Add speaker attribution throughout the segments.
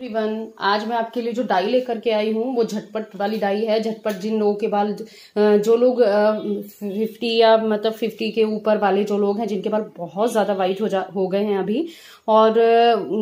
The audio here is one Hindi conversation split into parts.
Speaker 1: एवरीवन आज मैं आपके लिए जो डाई लेकर के आई हूँ, वो झटपट वाली डाई है। झटपट जिन लोगों के बाल जो लोग फिफ्टी या मतलब फिफ्टी के ऊपर वाले जो लोग हैं, जिनके बाल बहुत ज़्यादा वाइट हो जा, हो गए हैं अभी। और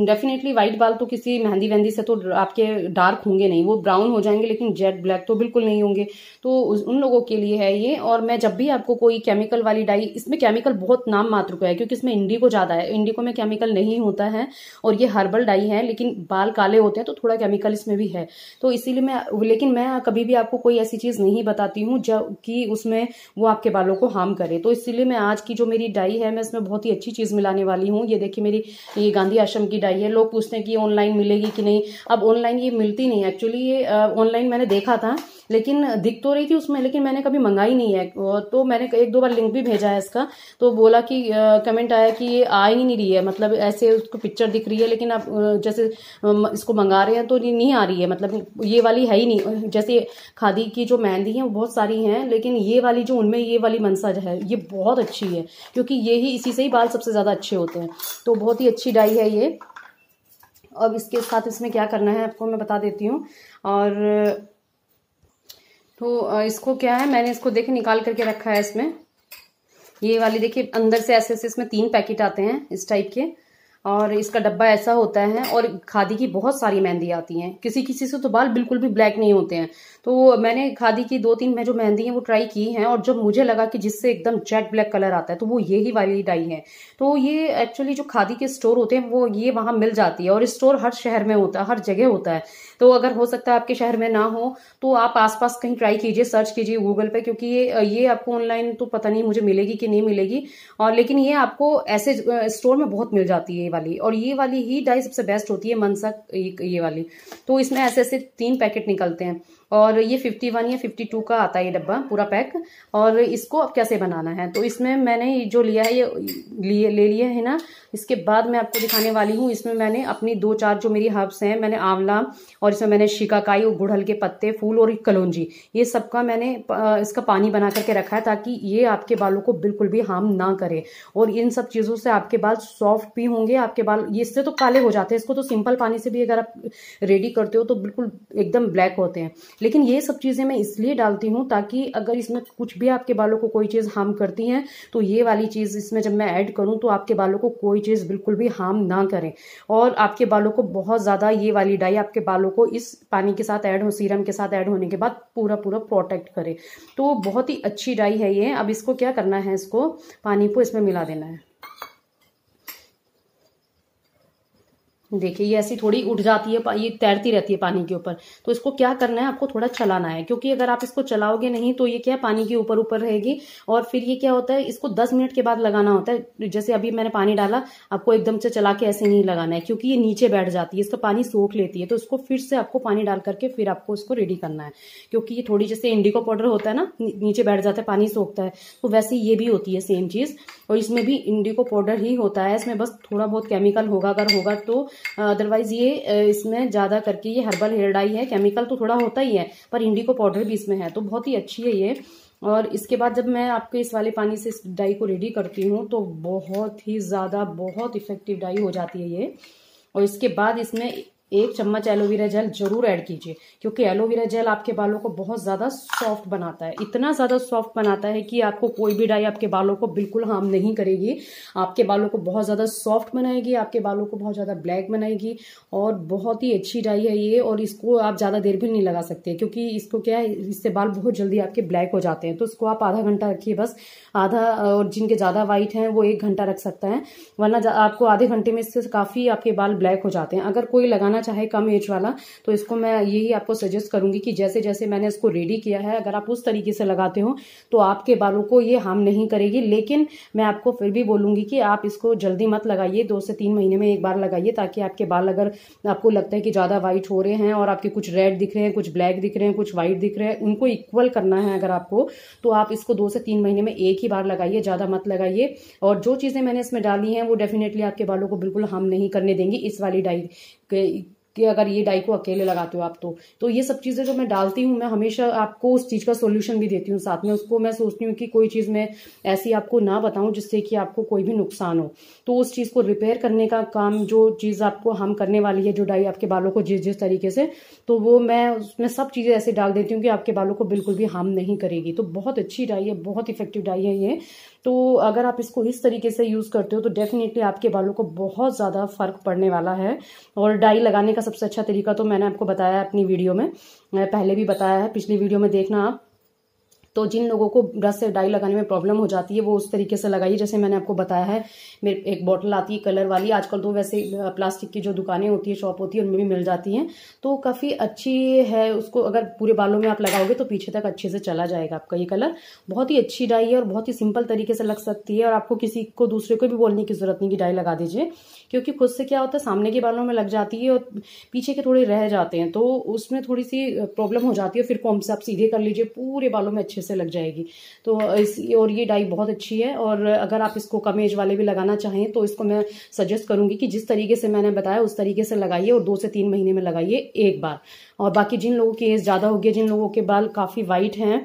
Speaker 1: डेफिनेटली वाइट बाल तो किसी मेहंदी वेंदी से तो आपके डार्क होंगे नहीं। वो ब्राउन हो जाएँगे, लेकिन जेट ब्लैक तो बिल्कुल नहीं होंगे। तो उन लोगों के लिए है ये। और मैं जब भी आपको कोई केमिकल वाली डाई, इसमें केमिकल बहुत नाम मात्र का है, क्योंकि इसमें इंडिको ज़्यादा है। इंडिको में केमिकल नहीं होता है, और ये हर्बल डाई है, लेकिन बाल काले होते हैं तो थोड़ा केमिकल इसमें भी है। तो इसीलिए मैं, लेकिन मैं कभी भी आपको कोई ऐसी चीज़ नहीं बताती हूँ, जब कि उसमें वो आपके बालों को हार्म करे। तो इसीलिए मैं आज की जो मेरी डाई है, मैं इसमें बहुत ही अच्छी चीज़ मिलाने वाली हूँ। ये देखिए मेरी, ये गांधी आश्रम की डाई है। लोग पूछते हैं कि ऑनलाइन मिलेगी कि नहीं? अब ऑनलाइन ये मिलती नहीं एक्चुअली ये ऑनलाइन मैंने देखा था लेकिन दिख तो रही थी उसमें, लेकिन मैंने कभी मंगाई नहीं है। तो मैंने एक दो बार लिंक भी भेजा है इसका। तो बोला कि कमेंट आया कि ये आ ही नहीं रही है। मतलब ऐसे उसको पिक्चर दिख रही है, लेकिन आप जैसे इसको मंगा रहे हैं तो ये नहीं आ रही है। मतलब ये वाली है ही नहीं। जैसे खादी की जो मेहंदी है वो बहुत सारी हैं, लेकिन ये वाली जो उनमें ये वाली मनसा है, ये बहुत अच्छी है। क्योंकि ये ही इसी से ही बाल सबसे ज़्यादा अच्छे होते हैं। तो बहुत ही अच्छी डाई है ये। अब इसके साथ इसमें क्या करना है, आपको मैं बता देती हूँ। और तो इसको क्या है? मैंने इसको देखे निकाल करके रखा है इसमें। ये वाली देखिए, अंदर से ऐसे ऐसे इसमें तीन पैकेट आते हैं, इस टाइप के। और इसका डब्बा ऐसा होता है और खादी की बहुत सारी मेहंदी आती हैं। किसी किसी से तो बाल बिल्कुल भी ब्लैक नहीं होते हैं। तो मैंने खादी की दो तीन, में जो मेहंदी है वो ट्राई की हैं और जब मुझे लगा कि जिससे एकदम जेट ब्लैक कलर आता है तो वो यही वाली डाई है। तो ये एक्चुअली जो खादी के स्टोर होते हैं, वो ये वहाँ मिल जाती है और स्टोर हर शहर में होता है हर जगह होता है। तो अगर हो सकता है आपके शहर में ना हो तो आप आसपास कहीं ट्राई कीजिए सर्च कीजिए गूगल पे, क्योंकि ये ये आपको ऑनलाइन तो पता नहीं मुझे मिलेगी कि नहीं मिलेगी। और लेकिन ये आपको ऐसे स्टोर में बहुत मिल जाती है वाली। और ये वाली ही डाई सबसे बेस्ट होती है मनसक, ये वाली। तो इसमें ऐसे ऐसे तीन पैकेट निकलते हैं। और ये 51 या 52 का आता है ये डब्बा, पूरा पैक और इसको अब कैसे बनाना है? तो इसमें मैंने जो लिया है, ये लिए, ले लिया है ना, इसके बाद मैं आपको दिखाने वाली हूँ। इसमें मैंने अपनी दो चार जो मेरी हर्ब्स हैं, मैंने आंवला और इसमें मैंने शिकाकाई, और गुड़हल के पत्ते, फूल और कलौजी, ये सबका मैंने इसका पानी बना करके रखा है ताकि ये आपके बालों को बिल्कुल भी हार्म ना करे। और इन सब चीज़ों से आपके बाल सॉफ्ट भी होंगे, आपके बाल इससे तो काले हो जाते हैं, इसको तो सिंपल पानी से भी अगर आप रेडी करते हो तो बिल्कुल एकदम ब्लैक होते हैं। लेकिन ये सब चीज़ें मैं इसलिए डालती हूँ ताकि अगर इसमें कुछ भी आपके बालों को कोई चीज़ हार्म करती हैं तो ये वाली चीज़ इसमें जब मैं ऐड करूँ तो आपके बालों को कोई चीज़ बिल्कुल भी हार्म ना करें। और आपके बालों को बहुत ज़्यादा ये वाली डाई आपके बालों को इस पानी के साथ ऐड हो सीरम के साथ ऐड होने के बाद पूरा पूरा प्रोटेक्ट करे। तो बहुत ही अच्छी डाई है ये। अब इसको क्या करना है, इसको पानी को इसमें मिला देना है। देखिए, ये ऐसी थोड़ी उठ जाती है ये तैरती रहती है पानी के ऊपर। तो इसको क्या करना है? आपको थोड़ा चलाना है, क्योंकि अगर आप इसको चलाओगे नहीं तो ये क्या पानी के ऊपर ऊपर रहेगी, और फिर ये क्या होता है? इसको दस मिनट के बाद लगाना होता है। जैसे अभी मैंने पानी डाला, आपको एकदम से चला के ऐसे नहीं लगाना है, क्योंकि ये नीचे बैठ जाती है, इसका पानी सोख लेती है। तो इसको फिर से आपको पानी डाल करके फिर आपको इसको रेडी करना है, क्योंकि ये थोड़ी, जैसे इंडिको पाउडर होता है ना नीचे बैठ जाता है, पानी सोखता है तो वैसे ये भी होती है सेम चीज़। और इसमें भी इंडिको पाउडर ही होता है, इसमें बस थोड़ा बहुत केमिकल होगा, अगर होगा तो अदरवाइज़ ये इसमें ज़्यादा करके ये हर्बल हेयर डाई है केमिकल तो थोड़ा होता ही है, पर इंडिको पाउडर भी इसमें है तो बहुत ही अच्छी है ये। और इसके बाद जब मैं आपके इस वाले पानी से इस डाई को रेडी करती हूँ तो बहुत ही ज़्यादा, बहुत इफ़ेक्टिव डाई हो जाती है ये। और इसके बाद इसमें एक चम्मच एलोवेरा जेल ज़रूर ऐड कीजिए, क्योंकि एलोवेरा जेल आपके बालों को बहुत ज़्यादा सॉफ्ट बनाता है। इतना ज़्यादा सॉफ्ट बनाता है कि आपको कोई भी डाई आपके बालों को बिल्कुल हार्म नहीं करेगी। आपके बालों को बहुत ज़्यादा सॉफ्ट बनाएगी, आपके बालों को बहुत ज़्यादा ब्लैक बनाएगी और बहुत ही अच्छी डाई है ये, और इसको आप ज़्यादा देर भी नहीं लगा सकते, क्योंकि इसको क्या है, इससे बाल बहुत जल्दी आपके ब्लैक हो जाते हैं। तो इसको आप आधा घंटा रखिए बस। आधा, और जिनके ज़्यादा वाइट हैं वो एक घंटा रख सकता है, वरना आपको आधे घंटे में इससे काफ़ी आपके बाल ब्लैक हो जाते हैं। अगर कोई लगाना लगाना चाहे कम एज वाला तो इसको मैं यही आपको सजेस्ट करूँगी कि जैसे जैसे मैंने इसको रेडी किया है, अगर आप उस तरीके से लगाते हो तो आपके बालों को ये हार्म नहीं करेगी। लेकिन मैं आपको फिर भी बोलूँगी कि आप इसको जल्दी मत लगाइए, दो से तीन महीने में एक बार लगाइए, ताकि आपके बाल अगर आपको लगता है कि ज़्यादा व्हाइट हो रहे हैं और आपके कुछ रेड दिख रहे हैं, कुछ ब्लैक दिख रहे हैं, कुछ व्हाइट दिख रहे हैं, उनको इक्वल करना है अगर आपको तो आप इसको दो से तीन महीने में एक ही बार लगाइए, ज़्यादा मत लगाइए। और जो चीज़ें मैंने इसमें डाली हैं, वो डेफिनेटली आपके बालों को बिल्कुल हार्म नहीं करने देंगी, इस वाली डाई कि अगर ये डाई को अकेले लगाते हो आप तो। तो ये सब चीज़ें जो मैं डालती हूँ, मैं हमेशा आपको उस चीज़ का सोल्यूशन भी देती हूँ साथ में। उसको मैं सोचती हूँ कि कोई चीज़ मैं ऐसी आपको ना बताऊँ जिससे कि आपको कोई भी नुकसान हो। तो उस चीज़ को रिपेयर करने का काम जो चीज़ आपको हम करने वाली है, जो डाई आपके बालों को जिस जिस तरीके से तो वो मैं उसमें सब चीज़ें ऐसे डाल देती हूँ कि आपके बालों को बिल्कुल भी हार्म नहीं करेगी। तो बहुत अच्छी डाई है, बहुत इफ़ेक्टिव डाई है ये। तो अगर आप इसको इस तरीके से यूज़ करते हो तो डेफिनेटली आपके बालों को बहुत ज़्यादा फ़र्क पड़ने वाला है। और डाई लगाने का सबसे अच्छा तरीका तो मैंने आपको बताया अपनी वीडियो में पहले भी बताया है, पिछली वीडियो में देखना आप। तो जिन लोगों को ब्रश से डाई लगाने में प्रॉब्लम हो जाती है, वो उस तरीके से लगाइए, जैसे मैंने आपको बताया है। मेरे, एक बॉटल आती है कलर वाली, आजकल तो वैसे प्लास्टिक की जो दुकानें होती है, शॉप होती है, उनमें भी मिल जाती हैं। तो काफ़ी अच्छी है उसको, अगर पूरे बालों में आप लगाओगे तो पीछे तक अच्छे से चला जाएगा आपका ये कलर। बहुत ही अच्छी डाई है और बहुत ही सिंपल तरीके से लग सकती है और आपको किसी को, दूसरे को भी बोलने की ज़रूरत नहीं कि डाई लगा दीजिए, क्योंकि खुद से क्या होता है, सामने के बालों में लग जाती है और पीछे के थोड़े रह जाते हैं। तो उसमें थोड़ी सी प्रॉब्लम हो जाती है, फिर कौन से आप सीधे कर लीजिए, पूरे बालों में अच्छे से लग जाएगी। तो इस, और ये डाई बहुत अच्छी है और अगर आप इसको कम एज वाले भी लगाना चाहें तो इसको मैं सजेस्ट करूँगी कि जिस तरीके से मैंने बताया उस तरीके से लगाइए और दो से तीन महीने में लगाइए एक बार। और बाकी जिन लोगों की एज ज़्यादा होगी, जिन लोगों के बाल काफ़ी वाइट हैं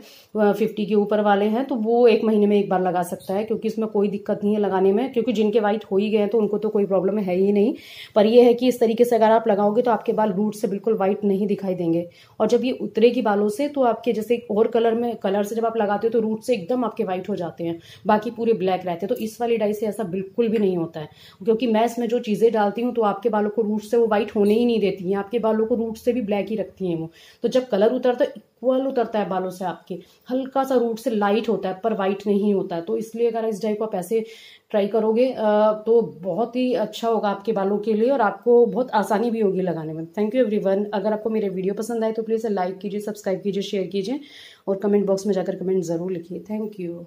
Speaker 1: फिफ्टी के ऊपर वाले हैं तो वो एक महीने में एक बार लगा सकता है क्योंकि इसमें कोई दिक्कत नहीं है लगाने में, क्योंकि जिनके वाइट हो ही गए हैं तो उनको तो कोई प्रॉब्लम है ही नहीं। पर यह है कि इस तरीके से अगर आप लगाओगे तो आपके बाल रूट से बिल्कुल व्हाइट नहीं दिखाई देंगे। और जब ये उतरेगी बालों से तो आपके जैसे और कलर में, कलर से जब आप लगाते हो तो रूट से एकदम आपके व्हाइट हो जाते हैं। बाकी पूरे ब्लैक रहते हैं। तो इस वाली डाई से ऐसा बिल्कुल भी नहीं होता है। क्योंकि मैं इसमें जो चीज़ें डालती हूँ तो आपके बालों को रूट से वो व्हाइट होने ही नहीं देती हैं। आपके बालों को रूट से भी ब्लैक ही रखती हैं वो। तो जब कलर उतरता है इक्वल उतरता है बालों से आपके। हल्का सा रूट से लाइट होता है, पर वाइट नहीं होता है। तो इसलिए अगर इस डाई को आप ऐसे ट्राई करोगे तो बहुत ही अच्छा होगा आपके बालों के लिए और आपको बहुत आसानी भी होगी लगाने में। थैंक यू एवरीवन अगर आपको मेरे वीडियो पसंद आए तो प्लीज़ लाइक कीजिए सब्सक्राइब कीजिए शेयर कीजिए। और कमेंट बॉक्स में जाकर कमेंट ज़रूर लिखिए। Thank you.